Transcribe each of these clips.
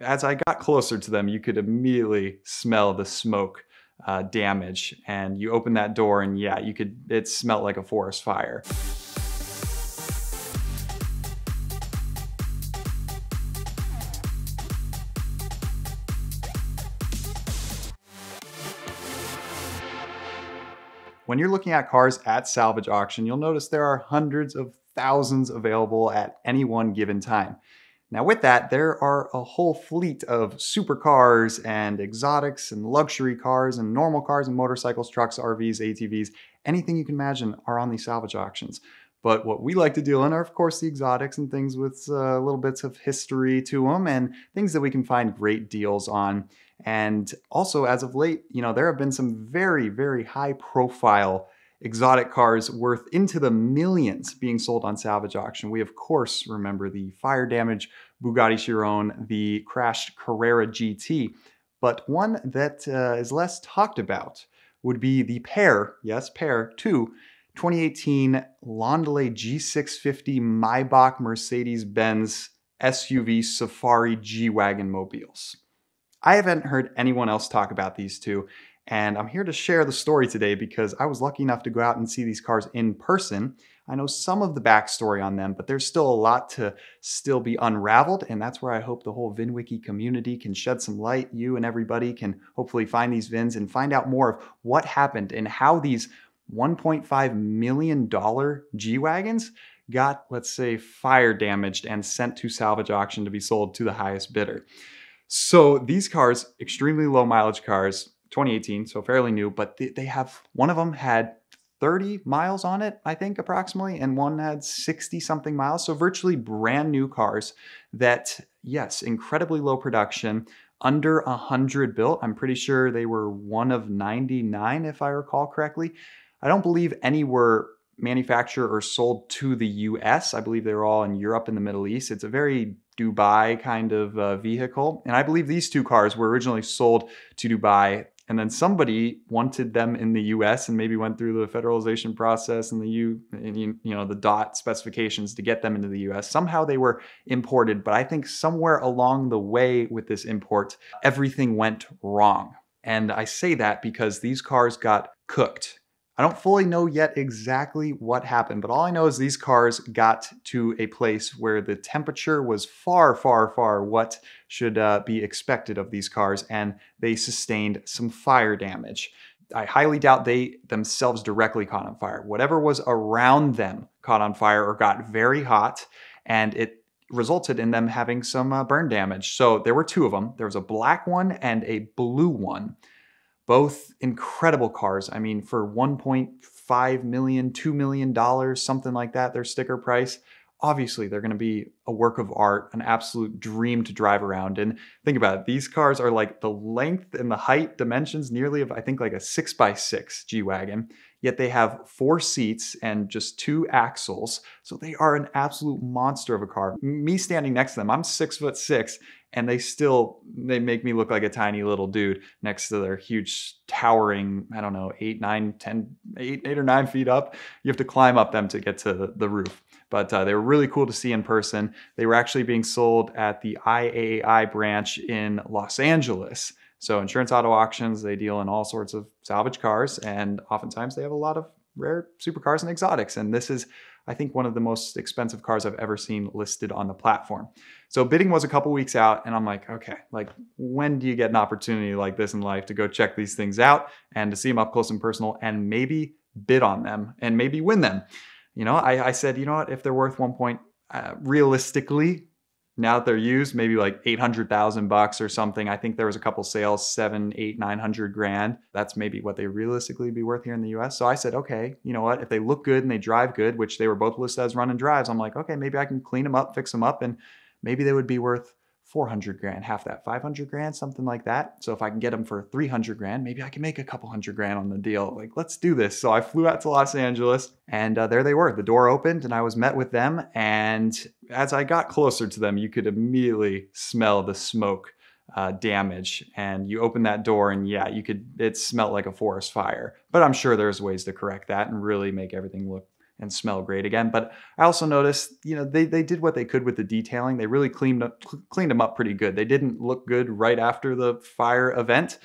as I got closer to them, you could immediately smell the smoke uh, damage. And you open that door, and yeah, you could, it smelled like a forest fire. When you're looking at cars at salvage auction, you'll notice there are hundreds of thousands available at any one given time. Now with that, there are a whole fleet of supercars and exotics and luxury cars and normal cars and motorcycles, trucks, RVs, ATVs, anything you can imagine are on these salvage auctions. But what we like to deal in are, of course, the exotics and things with uh, little bits of history to them and things that we can find great deals on. And also, as of late, you know, there have been some very, very high profile exotic cars worth into the millions being sold on salvage auction. We, of course, remember the fire damage Bugatti Chiron, the crashed Carrera GT, but one that uh, is less talked about would be the pair, yes, pair, two 2018 Landaulet G650 Maybach Mercedes-Benz SUV Safari G-Wagon mobiles. I haven't heard anyone else talk about these two, and I'm here to share the story today because I was lucky enough to go out and see these cars in person. I know some of the backstory on them, but there's still a lot to still be unraveled, and that's where I hope the whole VinWiki community can shed some light. You and everybody can hopefully find these VINs and find out more of what happened and how these $1.5 million G-Wagons got, let's say, fire damaged and sent to salvage auction to be sold to the highest bidder. So these cars, extremely low mileage cars, 2018, so fairly new, but they have, one of them had 30 miles on it, I think approximately, and one had 60 something miles. So virtually brand new cars that, yes, incredibly low production, under 100 built. I'm pretty sure they were one of 99, if I recall correctly. I don't believe any were manufactured or sold to the US. I believe they were all in Europe and the Middle East. It's a very Dubai kind of uh, vehicle. And I believe these two cars were originally sold to Dubai and then somebody wanted them in the US and maybe went through the federalization process and the U and you, you know the dot specifications to get them into the US. Somehow they were imported, but I think somewhere along the way with this import, everything went wrong. And I say that because these cars got cooked I don't fully know yet exactly what happened, but all I know is these cars got to a place where the temperature was far, far, far what should uh, be expected of these cars, and they sustained some fire damage. I highly doubt they themselves directly caught on fire. Whatever was around them caught on fire or got very hot, and it resulted in them having some uh, burn damage. So there were two of them. There was a black one and a blue one. Both incredible cars. I mean, for 1.5 million, $2 million, something like that, their sticker price. Obviously, they're going to be a work of art, an absolute dream to drive around. And think about it, these cars are like the length and the height dimensions nearly of, I think, like a six by six G Wagon. Yet they have four seats and just two axles. So they are an absolute monster of a car. Me standing next to them, I'm six foot six, and they still they make me look like a tiny little dude next to their huge towering i don't know eight nine ten eight eight or nine feet up. You have to climb up them to get to the, roof. But uh, they were really cool to see in person. They were actually being sold at the iaai branch in los angeles. So insurance auto auctions they deal in all sorts of salvage cars and oftentimes they have a lot of rare supercars and exotics. And this is I think one of the most expensive cars I've ever seen listed on the platform. So bidding was a couple weeks out and I'm like, okay, like when do you get an opportunity like this in life to go check these things out and to see them up close and personal and maybe bid on them and maybe win them? You know, I, I said, you know what, if they're worth one point, uh, realistically, now that they're used, maybe like 800,000 bucks or something. I think there was a couple sales, seven, eight, 900 grand. That's maybe what they realistically be worth here in the US. So I said, okay, you know what? If they look good and they drive good, which they were both listed as run and drives, I'm like, okay, maybe I can clean them up, fix them up, and maybe they would be worth 400 grand, half that, 500 grand, something like that. So if I can get them for 300 grand, maybe I can make a couple hundred grand on the deal. Like, let's do this. So I flew out to Los Angeles and uh, there they were. The door opened and I was met with them. And as I got closer to them, you could immediately smell the smoke uh, damage. And you open that door and yeah, you could, it smelled like a forest fire. But I'm sure there's ways to correct that and really make everything look and smell great again. But I also noticed, you know, they, they did what they could with the detailing. They really cleaned up, cleaned them up pretty good. They didn't look good right after the fire event,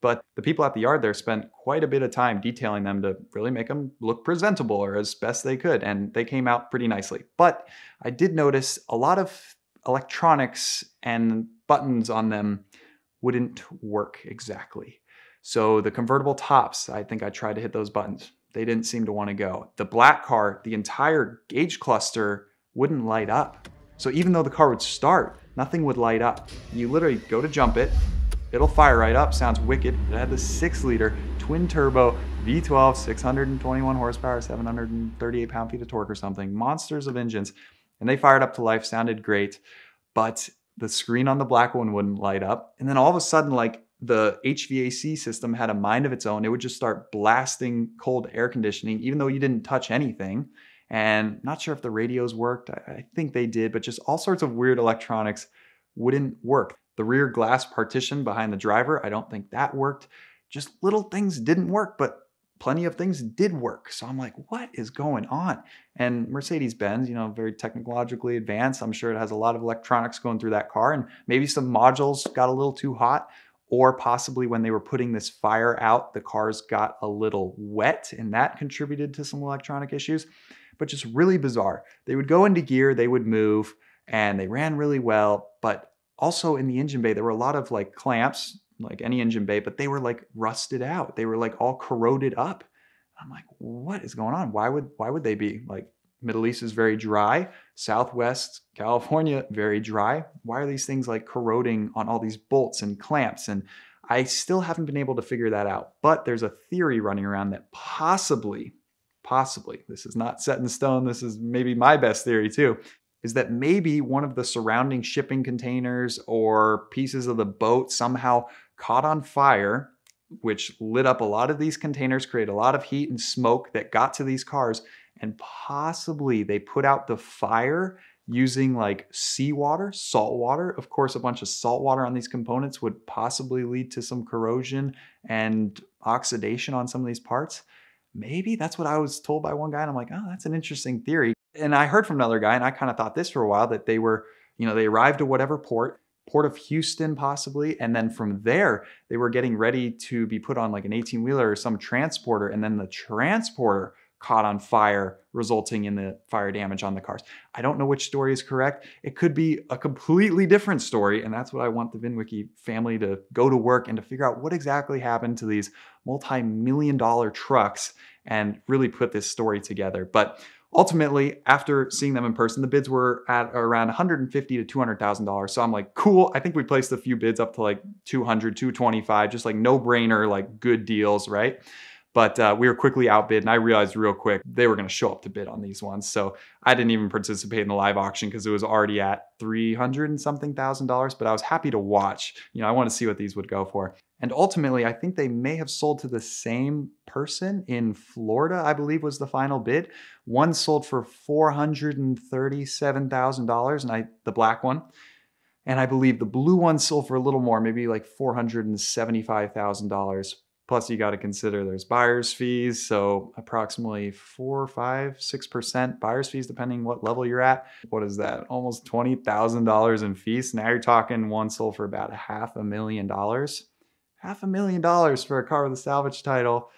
but the people at the yard there spent quite a bit of time detailing them to really make them look presentable or as best they could. And they came out pretty nicely. But I did notice a lot of electronics and buttons on them wouldn't work exactly. So the convertible tops, I think I tried to hit those buttons. They didn't seem to want to go. The black car, the entire gauge cluster wouldn't light up. So even though the car would start, nothing would light up. You literally go to jump it, it'll fire right up, sounds wicked. It had the six liter twin turbo V12, 621 horsepower, 738 pound feet of torque or something. Monsters of engines. And they fired up to life, sounded great, but the screen on the black one wouldn't light up. And then all of a sudden, like the HVAC system had a mind of its own. It would just start blasting cold air conditioning, even though you didn't touch anything. And not sure if the radios worked. I think they did, but just all sorts of weird electronics wouldn't work. The rear glass partition behind the driver, I don't think that worked. Just little things didn't work, but plenty of things did work. So I'm like, what is going on? And Mercedes Benz, you know, very technologically advanced. I'm sure it has a lot of electronics going through that car, and maybe some modules got a little too hot or possibly when they were putting this fire out, the cars got a little wet and that contributed to some electronic issues. But just really bizarre. They would go into gear, they would move, and they ran really well. But also in the engine bay, there were a lot of like clamps, like any engine bay, but they were like rusted out. They were like all corroded up. I'm like, what is going on? Why would why would they be like Middle East is very dry. Southwest California, very dry. Why are these things like corroding on all these bolts and clamps? And I still haven't been able to figure that out. But there's a theory running around that possibly, possibly, this is not set in stone, this is maybe my best theory too, is that maybe one of the surrounding shipping containers or pieces of the boat somehow caught on fire, which lit up a lot of these containers, created a lot of heat and smoke that got to these cars and possibly they put out the fire using like seawater, salt water. Of course, a bunch of salt water on these components would possibly lead to some corrosion and oxidation on some of these parts. Maybe that's what I was told by one guy. And I'm like, oh, that's an interesting theory. And I heard from another guy, and I kind of thought this for a while that they were, you know, they arrived at whatever port, Port of Houston possibly, and then from there they were getting ready to be put on like an 18 wheeler or some transporter, and then the transporter caught on fire, resulting in the fire damage on the cars. I don't know which story is correct. It could be a completely different story, and that's what I want the VinWiki family to go to work and to figure out what exactly happened to these multi-million dollar trucks and really put this story together. But ultimately, after seeing them in person, the bids were at around 150 to 200,000 dollars. So I'm like, cool. I think we placed a few bids up to like 200, 225, just like no brainer, like good deals, right? But uh, we were quickly outbid, and I realized real quick they were going to show up to bid on these ones. So I didn't even participate in the live auction because it was already at 300 and something thousand dollars. But I was happy to watch. You know, I want to see what these would go for. And ultimately, I think they may have sold to the same person in Florida, I believe was the final bid. One sold for $437,000, and I the black one. And I believe the blue one sold for a little more, maybe like $475,000. Plus, you got to consider there's buyer's fees. So, approximately four, five, six percent buyer's fees, depending what level you're at. What is that? Almost $20,000 in fees. Now you're talking one sold for about half a million dollars. Half a million dollars for a car with a salvage title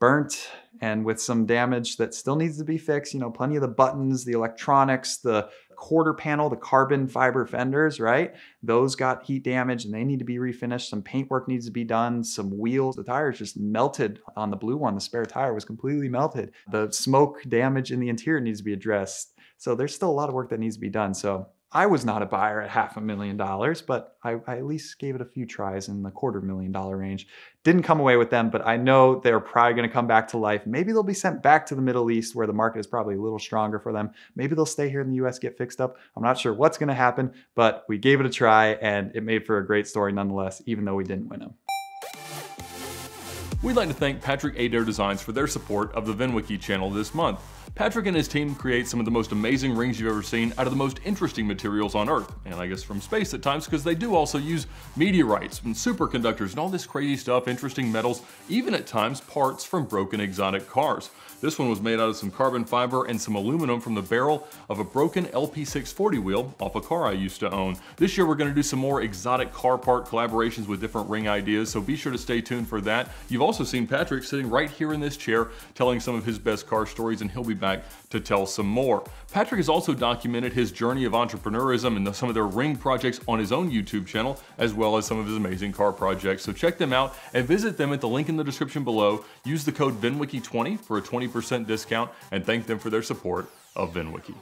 burnt and with some damage that still needs to be fixed. You know, plenty of the buttons, the electronics, the quarter panel, the carbon fiber fenders, right? Those got heat damage and they need to be refinished. Some paint work needs to be done. Some wheels, the tires just melted on the blue one. The spare tire was completely melted. The smoke damage in the interior needs to be addressed. So there's still a lot of work that needs to be done. So I was not a buyer at half a million dollars, but I, I, at least gave it a few tries in the quarter million dollar range. Didn't come away with them, but I know they're probably going to come back to life. Maybe they'll be sent back to the Middle East where the market is probably a little stronger for them. Maybe they'll stay here in the US, get fixed up. I'm not sure what's going to happen, but we gave it a try and it made for a great story nonetheless, even though we didn't win them. We'd like to thank Patrick Adair Designs for their support of the VinWiki channel this month. Patrick and his team create some of the most amazing rings you've ever seen out of the most interesting materials on Earth, and I guess from space at times because they do also use meteorites and superconductors and all this crazy stuff, interesting metals, even at times parts from broken exotic cars. This one was made out of some carbon fiber and some aluminum from the barrel of a broken LP640 wheel off a car I used to own. This year we're going to do some more exotic car part collaborations with different ring ideas, so be sure to stay tuned for that. You've also seen Patrick sitting right here in this chair telling some of his best car stories and he'll be back to tell some more. Patrick has also documented his journey of entrepreneurism and some of their ring projects on his own YouTube channel, as well as some of his amazing car projects. So check them out and visit them at the link in the description below. Use the code VinWiki20 for a 20% discount and thank them for their support of VinWiki.